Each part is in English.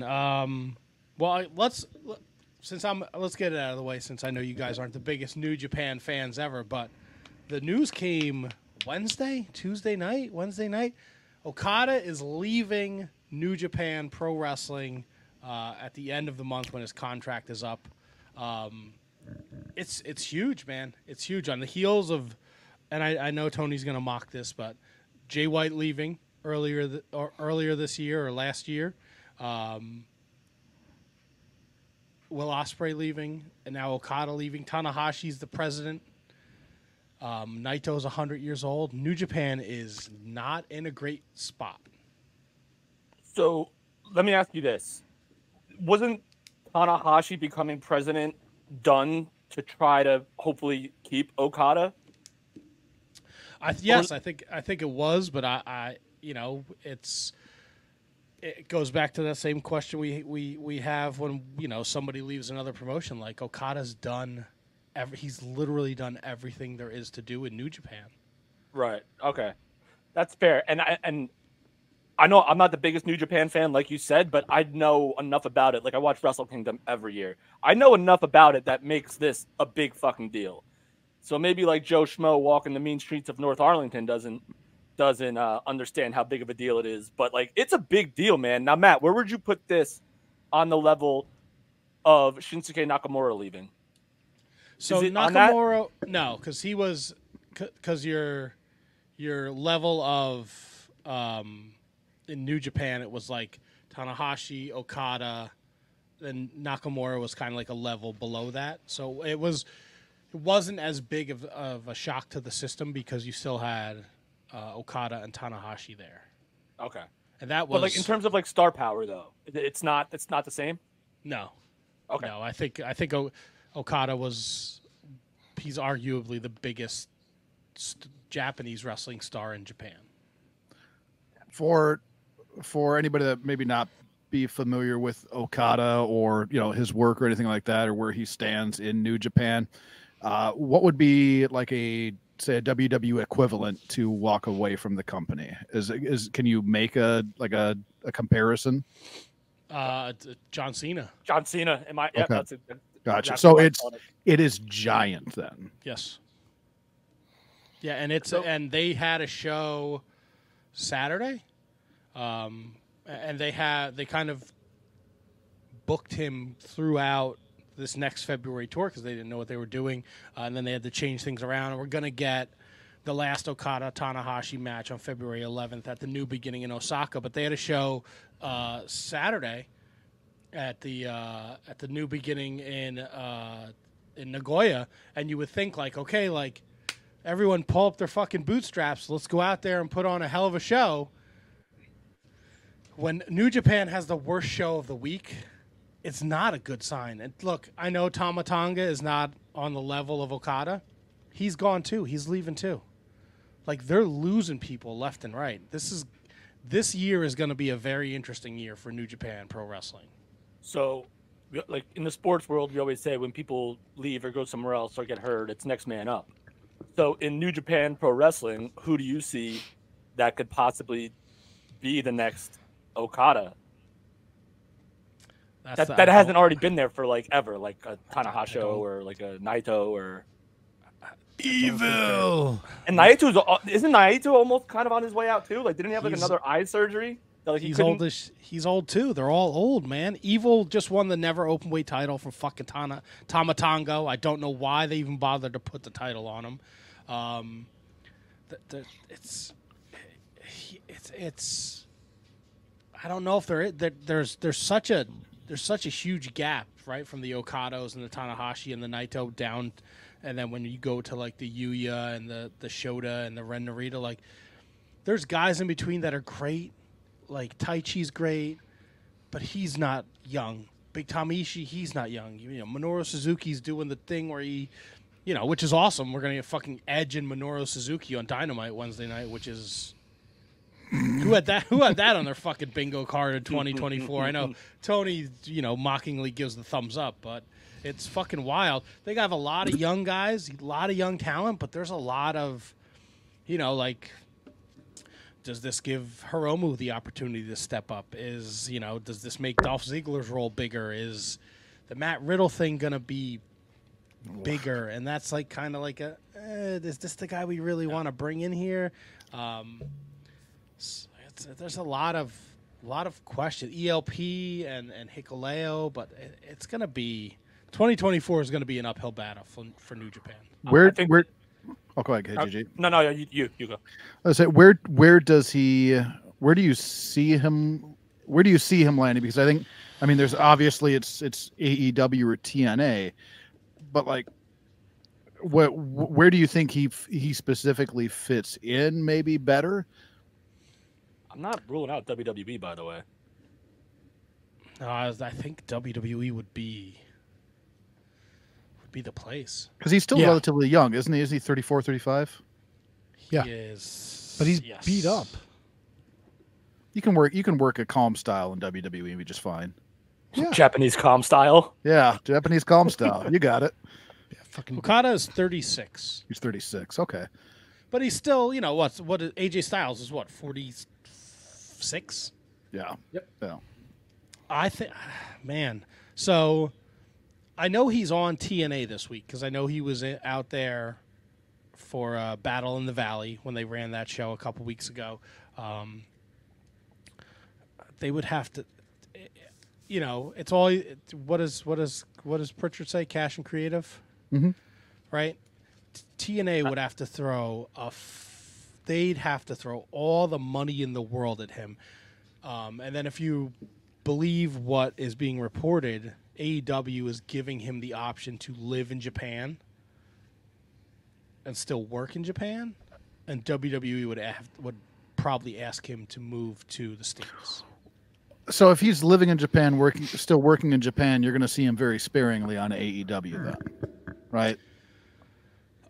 man. Um, well, let's since I'm let's get it out of the way since I know you guys aren't the biggest New Japan fans ever, but the news came Wednesday, Tuesday night, Wednesday night. Okada is leaving New Japan Pro Wrestling uh, at the end of the month when his contract is up. Um, it's it's huge, man. It's huge on the heels of, and I, I know Tony's gonna mock this, but Jay White leaving earlier th- earlier this year or last year. Um, Will Ospreay leaving, and now Okada leaving. Tanahashi's the president. Um, Naito's 100 years old. New Japan is not in a great spot. So let me ask you this: Wasn't Tanahashi becoming president done to try to hopefully keep Okada? I, yes, I think I think it was, but I, I you know, it's it goes back to that same question we we we have when you know somebody leaves another promotion. Like Okada's done, every, he's literally done everything there is to do in New Japan. Right. Okay. That's fair. And I and I know I'm not the biggest New Japan fan, like you said, but I know enough about it. Like I watch Wrestle Kingdom every year. I know enough about it that makes this a big fucking deal. So maybe like Joe Schmo walking the mean streets of North Arlington doesn't doesn't uh, understand how big of a deal it is. But like it's a big deal, man. Now, Matt, where would you put this on the level of Shinsuke Nakamura leaving? So Is it on that? Nakamura, no, because he was because your your level of um, in New Japan, it was like Tanahashi, Okada, and Nakamura was kind of like a level below that. So it was it wasn't as big of, of a shock to the system because you still had uh, Okada and Tanahashi there, Okay. and that was But like in terms of like star power though, it's not it's not the same. no, Okay. no. I think I think o- Okada was he's arguably the biggest st- Japanese wrestling star in Japan. for for anybody that maybe not be familiar with Okada or you know his work or anything like that or where he stands in New Japan, uh, what would be like a say a WWE equivalent to walk away from the company? Is is can you make a like a, a comparison? Uh, John Cena, John Cena, am I? Yeah, Okay. that's a, Gotcha. exactly So it's it. it is giant then. yes, yeah, and it's So- and they had a show Saturday, um, and they had they kind of booked him throughout this next February tour because they didn't know what they were doing, uh, and then they had to change things around. And we're gonna get the last Okada Tanahashi match on February 11th at the New Beginning in Osaka, but they had a show uh, Saturday at the uh, at the New Beginning in uh, in Nagoya, and you would think like, okay, like everyone pull up their fucking bootstraps, let's go out there and put on a hell of a show. When New Japan has the worst show of the week, it's not a good sign. And look, I know Tama Tonga is not on the level of Okada. He's gone too. He's leaving too. Like they're losing people left and right. This is this year is going to be a very interesting year for New Japan Pro Wrestling. So, like in the sports world, we always say when people leave or go somewhere else or get hurt, it's next man up. So, in New Japan Pro Wrestling, who do you see that could possibly be the next Okada? That's That, that hasn't already been there for like ever, like a Tanahashi or like a Naito or. Evil. And Naito's al- isn't Naito almost kind of on his way out too? Like, didn't he have like He's- another eye surgery? That, like, he He's couldn't- old as he's old too. They're all old, man. Evil just won the NEVER Openweight title from fucking Tana Tama Tonga. I don't know why they even bothered to put the title on him. Um, th- th- it's it's it's I don't know if there, is, there there's there's such a there's such a huge gap right from the Okadas and the Tanahashi and the Naito down, and then when you go to like the Yuya and the the Shota and the Ren Narita, like there's guys in between that are great. Like Taichi's great, but he's not young. Big Tamishi, he's not young. You know, Minoru Suzuki's doing the thing where he, you know, which is awesome. We're gonna get fucking Edge and Minoru Suzuki on Dynamite Wednesday night, which is who had that? Who had that on their fucking bingo card in 2024? I know Tony, you know, mockingly gives the thumbs up, but it's fucking wild. They have a lot of young guys, a lot of young talent, but there's a lot of, you know, like does this give Hiromu the opportunity to step up? Is you know, does this make Dolph Ziggler's role bigger? Is the Matt Riddle thing gonna be bigger? And that's like kind of like a, eh, is this the guy we really want to bring in here? Um, it's, there's a lot of lot of questions. ELP and and Hikuleo, but it, it's gonna be 2024 is gonna be an uphill battle for, for New Japan. Where think- where? Oh, go ahead, Uh, KGG. No, no, you, you, you go. I say where where does he where do you see him where do you see him landing because I think I mean there's obviously it's it's AEW or TNA but like what where do you think he he specifically fits in maybe better I'm not ruling out WWE, by the way. Uh, I think WWE would be would be the place. because he's still Yeah. relatively young isn't he is he 34 35 Yeah. He is, But he's yes. beat up. you can work you can work a calm style in WWE and be just fine Yeah. Japanese calm style. yeah Japanese calm style you got it Yeah, fucking Okada is 36, he's 36 okay but he's still, you know, what's what AJ Styles is what 46. yeah Yep. yeah I think, man. So I know he's on TNA this week because I know he was out there for uh, Battle in the Valley when they ran that show a couple weeks ago. Um, they would have to, you know, it's all. What does what does what does Prichard say? Cash and creative, Mhm. right? TNA would have to throw a. They'd have to throw all the money in the world at him. Um, and then if you believe what is being reported, AEW is giving him the option to live in Japan and still work in Japan, and WWE would have, would probably ask him to move to the states. So if he's living in Japan, working still working in Japan, you're going to see him very sparingly on AEW then, right?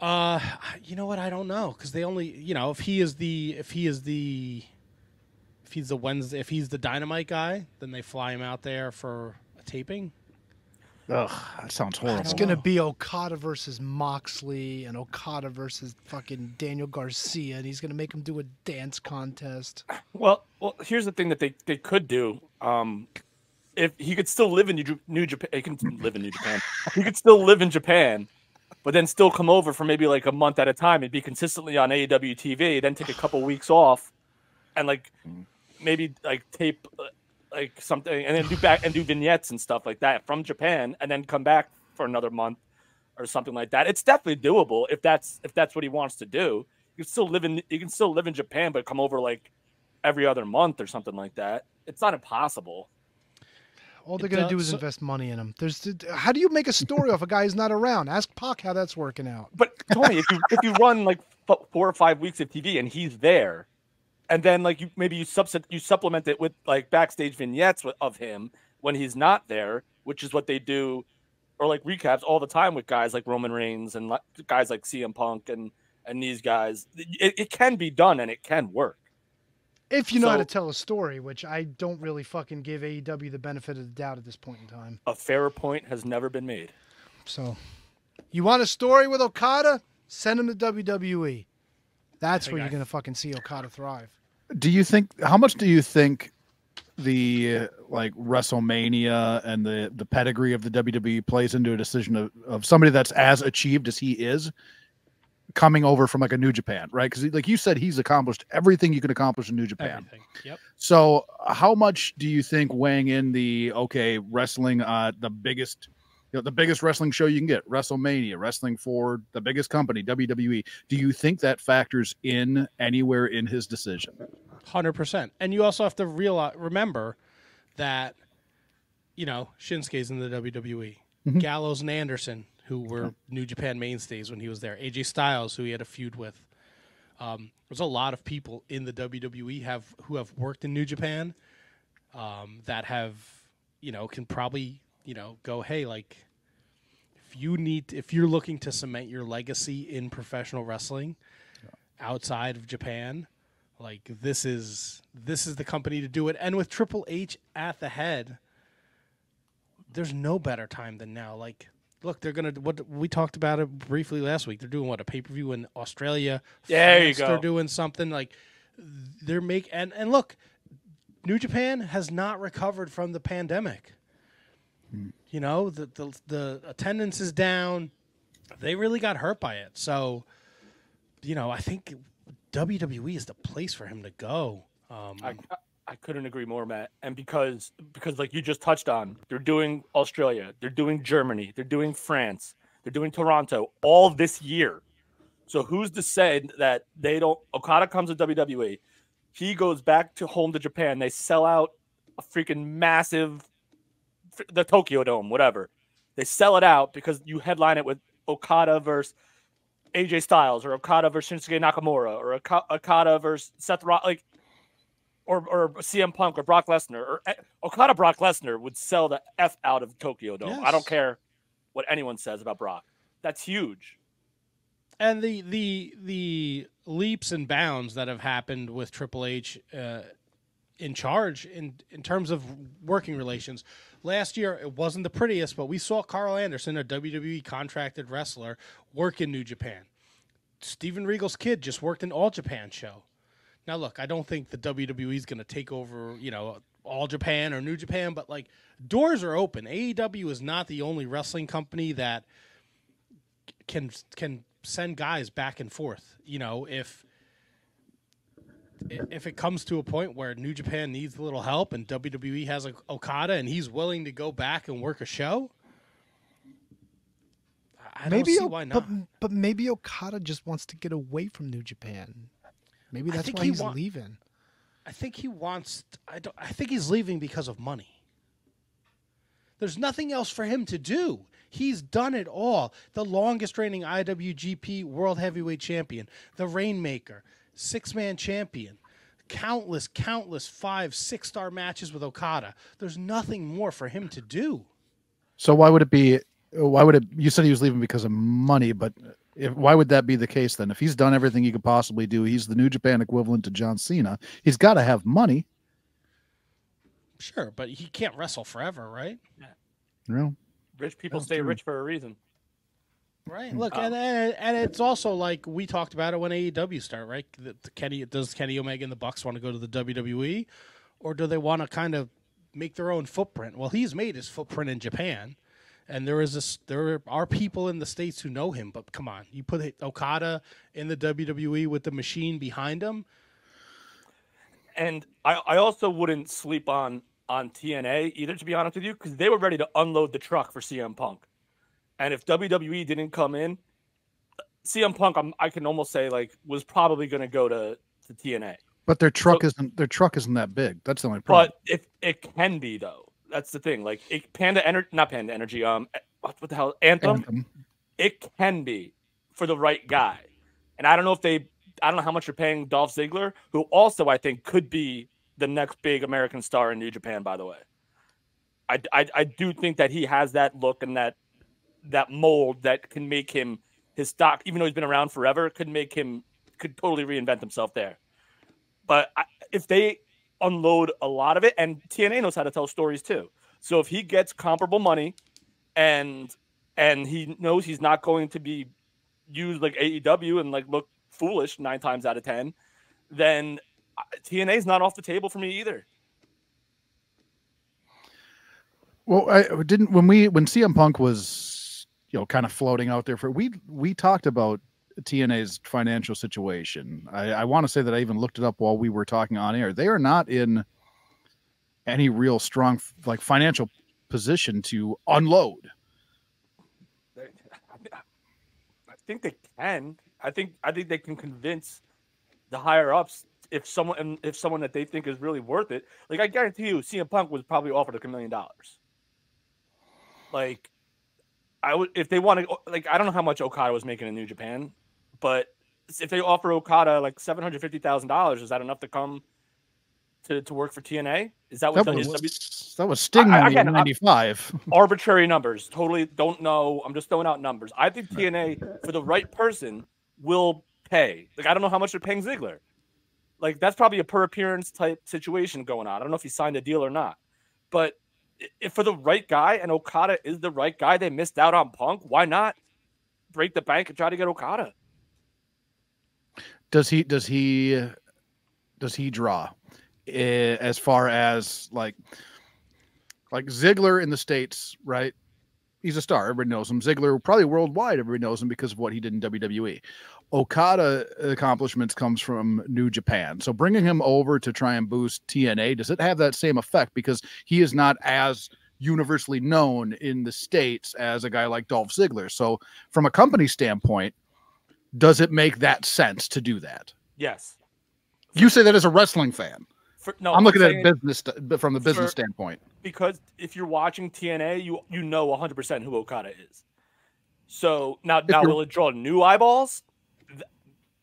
Uh, you know what? I don't know because they only, you know, if he is the if he is the if he's the Wednesday if he's the Dynamite guy, then they fly him out there for a taping. Ugh, that sounds horrible. It's gonna be Okada versus Moxley and Okada versus fucking Daniel Garcia, and he's gonna make him do a dance contest. Well, well, here's the thing that they, they could do. Um, if he could still live in New, Ju- New Japan, he can live in New Japan. He could still live in Japan, but then still come over for maybe like a month at a time and be consistently on AEW TV. Then take a couple weeks off, and like maybe like tape uh, like something, and then do back and do vignettes and stuff like that from Japan, and then come back for another month or something like that. It's definitely doable if that's if that's what he wants to do. You can still live in you can still live in Japan, but come over like every other month or something like that. It's not impossible. All they're gonna do is so- invest money in him. There's how do you make a story off a guy who's not around? Ask Pac how that's working out. But Tony, if you if you run like four or five weeks of TV and he's there, and then like you maybe you subset you supplement it with like backstage vignettes of him when he's not there, which is what they do, or like recaps all the time with guys like Roman Reigns and guys like CM Punk and and these guys. It, it can be done and it can work. If you know how to tell a story, which I don't really fucking give AEW the benefit of the doubt at this point in time. A fairer point has never been made. So, you want a story with Okada? Send him to WWE. That's Hey, where guy. you're gonna fucking see Okada thrive. Do you think how much do you think the uh, like WrestleMania and the the pedigree of the WWE plays into a decision of, of somebody that's as achieved as he is coming over from like a New Japan, right? Because like you said, he's accomplished everything you can accomplish in New Japan. Everything. Yep. So, how much do you think weighing in the okay wrestling, uh, the biggest, you know, the biggest wrestling show you can get, WrestleMania, wrestling for the biggest company, WWE? Do you think that factors in anywhere in his decision? Hundred percent. And you also have to realize, remember that, you know, Shinsuke's in the WWE. Mhm. Gallows and Anderson, who were New Japan mainstays when he was there. AJ Styles, who he had a feud with. Um, there's a lot of people in the WWE have who have worked in New Japan, um, that have, you know, can probably, you know, go, hey, like, if you need, if you're looking to cement your legacy in professional wrestling outside of Japan, like this is this is the company to do it and with triple h at the head there's no better time than now like look they're gonna what we talked about it briefly last week they're doing what a pay-per-view in australia There you France, they're doing something like they're make and and look, New Japan has not recovered from the pandemic. You know, the, the the attendance is down. They really got hurt by it. So, you know, I think WWE is the place for him to go. Um, I, I couldn't agree more, Matt. And because because like you just touched on, they're doing Australia, they're doing Germany, they're doing France, they're doing Toronto all this year. So who's to say that they don't? Okada comes to WWE, he goes back to home to Japan. They sell out a freaking massive, the Tokyo Dome, whatever. They sell it out because you headline it with Okada versus AJ Styles or Okada versus Shinsuke Nakamura or Okada versus Seth Rollins, like, or or CM Punk or Brock Lesnar or eh, Okada Brock Lesnar would sell the f out of Tokyo Dome. Yes. I don't care what anyone says about Brock. That's huge. And the the the leaps and bounds that have happened with Triple H uh, in charge in in terms of working relations. Last year it wasn't the prettiest, but we saw Karl Anderson, a WWE contracted wrestler, work in New Japan. Steven Regal's kid just worked in All Japan show. Now look, I don't think the WWE is going to take over, you know, All Japan or New Japan, but like doors are open. AEW is not the only wrestling company that can can send guys back and forth. You know, if if it comes to a point where New Japan needs a little help and WWE has a Okada and he's willing to go back and work a show, I maybe don't see why not. But, but maybe Okada just wants to get away from New Japan. Maybe that's why he he's wa- leaving. I think he wants. I don't. I think he's leaving because of money. There's nothing else for him to do. He's done it all. The longest reigning IWGP World Heavyweight Champion, the Rainmaker, six man champion, countless, countless five, six star matches with Okada. There's nothing more for him to do. So why would it be? Why would it? You said he was leaving because of money, but if, why would that be the case then? If he's done everything he could possibly do, he's the New Japan equivalent to John Cena. He's got to have money. Sure, but he can't wrestle forever, right? Yeah. No. Rich people stay true. rich for a reason. Right. Look, um, and, and and it's also like we talked about it when AEW start, right? The, the Kenny does Kenny Omega and the Bucks want to go to the WWE, or do they want to kind of make their own footprint? Well, he's made his footprint in Japan, and there is this. There are people in the states who know him, but come on, you put Okada in the WWE with the machine behind him. And I, I also wouldn't sleep on on TNA either, to be honest with you, because they were ready to unload the truck for CM Punk. And if WWE didn't come in, uh, CM Punk, I'm, i can almost say like was probably going to go to to TNA. But their truck so, isn't their truck isn't that big. That's the only problem. But if it can be though, that's the thing. Like it, Panda Energy, not Panda Energy. Um, what, what the hell? Anthem? Anthem. It can be for the right guy. And I don't know if they. I don't know how much you're paying Dolph Ziggler, who also I think could be the next big American star in New Japan. By the way, I, I, I do think that he has that look and that that mold that can make him his stock, even though he's been around forever, could make him could totally reinvent himself there. But I, if they unload a lot of it, and TNA knows how to tell stories too. So if he gets comparable money, and and he knows he's not going to be used like AEW and like look foolish nine times out of ten, then uh, TNA is not off the table for me either. Well, I didn't when we when CM Punk was you know kind of floating out there for we we talked about TNA's financial situation. I, I want to say that I even looked it up while we were talking on air. They are not in any real strong like financial position to unload. I think they can. I think I think they can convince the higher ups if someone if someone that they think is really worth it. Like I guarantee you, CM Punk was probably offered a million dollars. Like I would if they want to like I don't know how much Okada was making in New Japan, but if they offer Okada like seven hundred fifty thousand dollars, is that enough to come to, to work for TNA? Is that what that, was, that was Sting I, again, ninety five? Arbitrary numbers. Totally don't know. I'm just throwing out numbers. I think TNA for the right person will pay. Like I don't know how much they're paying Ziggler. Like that's probably a per appearance type situation going on. I don't know if he signed a deal or not, but if for the right guy and Okada is the right guy, they missed out on Punk. Why not break the bank and try to get Okada? Does he? Does he? does he draw eh, as far as like like Ziggler in the states, right? He's a star. Everybody knows him. Ziggler, probably worldwide, everybody knows him because of what he did in WWE. Okada accomplishments comes from New Japan. So bringing him over to try and boost TNA, does it have that same effect? Because he is not as universally known in the states as a guy like Dolph Ziggler. So from a company standpoint, does it make that sense to do that? Yes. You say that as a wrestling fan. For, no, I'm looking at saying it business from the business For- standpoint. because if you're watching TNA, you you know 100% who Okada is. So now now will it draw new eyeballs?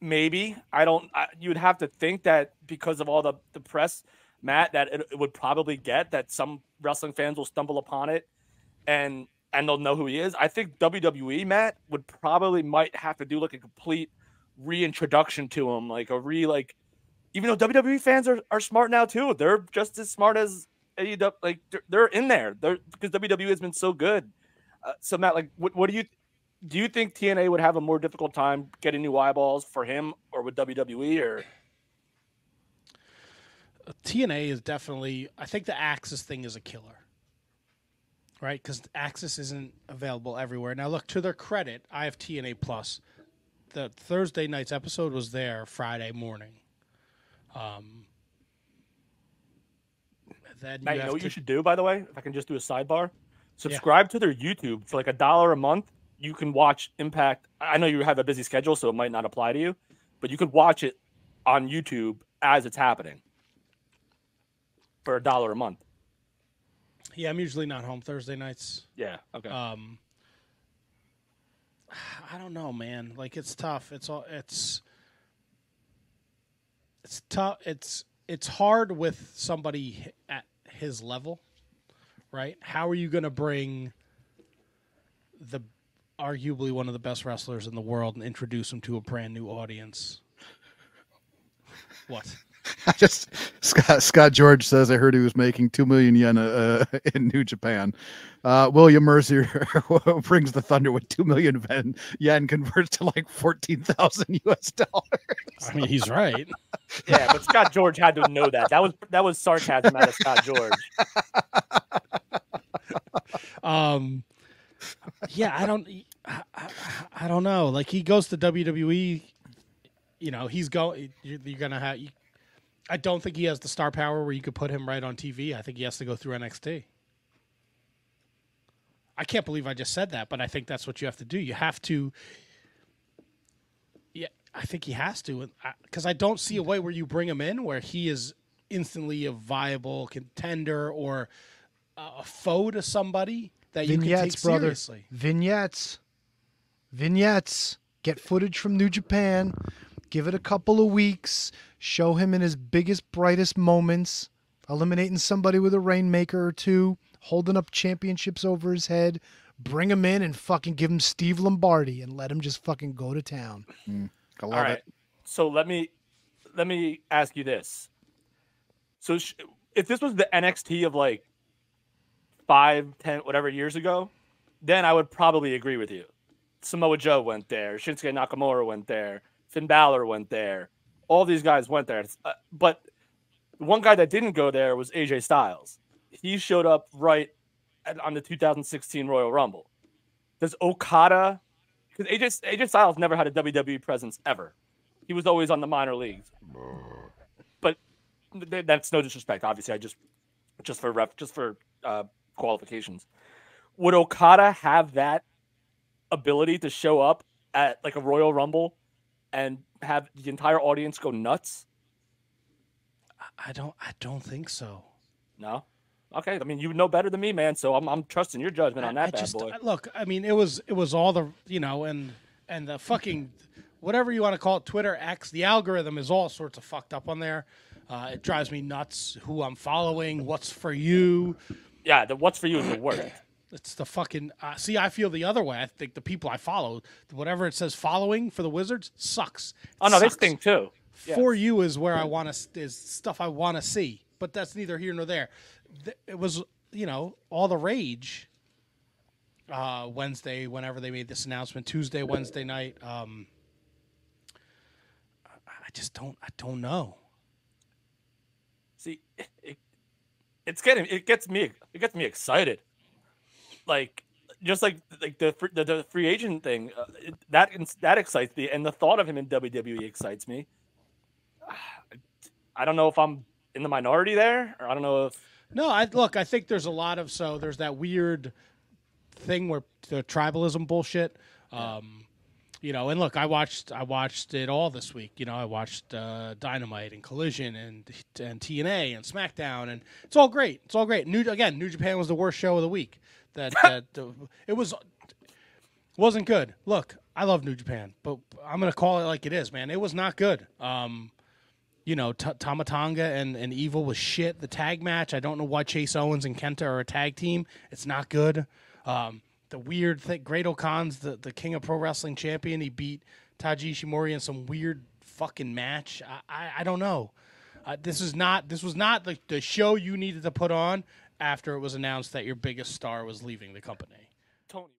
Maybe I don't. I, you'd have to think that because of all the the press, Matt, that it, it would probably get that some wrestling fans will stumble upon it, and and they'll know who he is. I think WWE Matt would probably might have to do like a complete reintroduction to him, like a re like. Even though WWE fans are, are smart now too, they're just as smart as AEW. Like they're, they're in there. They're because WWE has been so good. Uh, so Matt, like, what, what do you do? You think TNA would have a more difficult time getting new eyeballs for him, or with WWE, or TNA is definitely. I think the AXS thing is a killer, right? Because AXS isn't available everywhere. Now, look to their credit, I have TNA Plus. The Thursday night's episode was there Friday morning. Um, then Matt, you, have know what you should do? By the way, if I can just do a sidebar, subscribe to their YouTube for like a dollar a month. You can watch Impact. I know you have a busy schedule, so it might not apply to you, but you could watch it on YouTube as it's happening for a dollar a month. Yeah, I'm usually not home Thursday nights. Yeah. Okay. Um, I don't know, man. Like it's tough. It's all it's it's tough. It's it's hard with somebody at his level, right? How are you going to bring the arguably one of the best wrestlers in the world and introduce him to a brand new audience? What? I just Scott Scott George says I heard he was making two million yen uh, in New Japan. Uh, William Mercer brings the thunder with two million yen, yen converts to like fourteen thousand U.S. dollars. I mean, he's right. yeah, but Scott George had to know that. That was that was sarcasm out of Scott George. Um, yeah, I don't, I, I, I don't know. Like he goes to WWE, you know, he's going. You're, you're gonna have. You, I don't think he has the star power where you could put him right on TV. I think he has to go through NXT. I can't believe I just said that, but I think that's what you have to do. You have to. Yeah, I think he has to, because I don't see a way where you bring him in where he is instantly a viable contender or a foe to somebody that you can take Vignettes, brother. seriously. Vignettes. Vignettes. Get footage from New Japan. Give it a couple of weeks. Show him in his biggest, brightest moments. Eliminating somebody with a rainmaker or two. Holding up championships over his head. Bring him in and fucking give him Steve Lombardi and let him just fucking go to town. Mm, I love All right. it. So let me let me ask you this. So sh- if this was the NXT of like five, ten, whatever years ago, then I would probably agree with you. Samoa Joe went there. Shinsuke Nakamura went there. Finn Balor went there. All these guys went there. Uh, but one guy that didn't go there was AJ Styles. He showed up right at, on the 2016 Royal Rumble. Does Okada? Because AJ, AJ Styles never had a WWE presence ever. He was always on the minor leagues. But th- that's no disrespect. Obviously, I just just for ref, just for uh, qualifications. Would Okada have that ability to show up at like a Royal Rumble and have the entire audience go nuts? I don't. I don't think so. No. Okay, I mean you know better than me, man. So I'm I'm trusting your judgment on that I bad just- boy. I- Look, I mean, it was it was all the you know, and and the fucking whatever you want to call it, Twitter X, the algorithm is all sorts of fucked up on there. Uh, it drives me nuts. Who I'm following, what's for you. Yeah, the what's for you is the worst. It's the fucking. Uh, see, I feel the other way. I think the people I follow, whatever it says, following for the Wizards sucks. Oh no, this thing too. Yeah. for you is where I want to is stuff I want to see, but that's neither here nor there. It was you know all the rage. Uh, Wednesday, whenever they made this announcement, Tuesday, Wednesday night. Um, I I just don't. I don't know. See, it, it's getting it gets me it gets me excited. Like just like like the the, the free agent thing uh, that that excites me, and the thought of him in WWE excites me. I don't know if I'm in the minority there, or I don't know if. No, I look. I think there's a lot of so there's that weird thing where the tribalism bullshit. Um, you know, and look, I watched I watched it all this week. You know, I watched uh, Dynamite and Collision and and TNA and SmackDown, and it's all great. It's all great. New again, New Japan was the worst show of the week. That that it was wasn't good. Look, I love New Japan, but I'm gonna call it like it is, man. It was not good. Um, you know, T- Tama Tonga and, and Evil was shit. The tag match, I don't know why Chase Owens and Kenta are a tag team. It's not good. Um, the weird thing, Great-O-Khan's the, the King of Pro Wrestling champion. He beat Taiji Ishimori in some weird fucking match. I, I, I don't know. Uh, this is not this was not the, the show you needed to put on after it was announced that your biggest star was leaving the company. Tony.